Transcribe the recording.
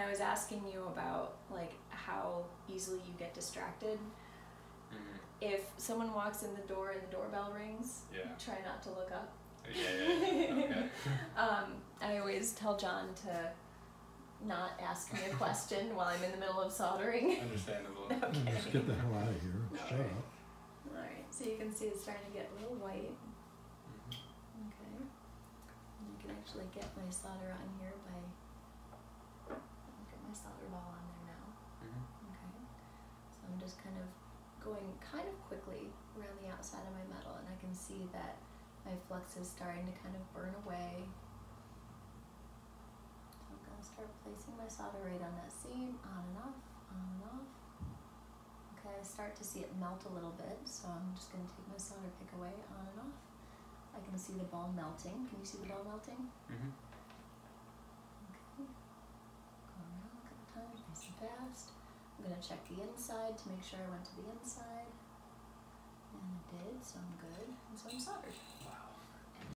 I was asking you about like how easily you get distracted, Mhm. if someone walks in the door and the doorbell rings, Yeah. try not to look up. Yeah, yeah, yeah. Okay. Um, I always tell John to not ask me a question while I'm in the middle of soldering. Understandable. Okay. Let's get the hell out of here. Shut Alright. up. Alright, so you can see it's starting to get a little white. Mhm. Okay. And I can actually get my solder on here by I'll get my solder ball on there now. Mhm. Okay. So I'm just kind of going kind of quickly around the outside of my metal and I can see that my flux is starting to kind of burn away. So I'm gonna start placing my solder right on that seam, on and off, on and off. Okay, I start to see it melt a little bit, so I'm just gonna take my solder pick away, on and off. I can see the ball melting. Can you see the ball melting? Mm -hmm. Okay. Go around a couple times, nice and fast. I'm gonna check the inside to make sure I went to the inside. And I did, so I'm good.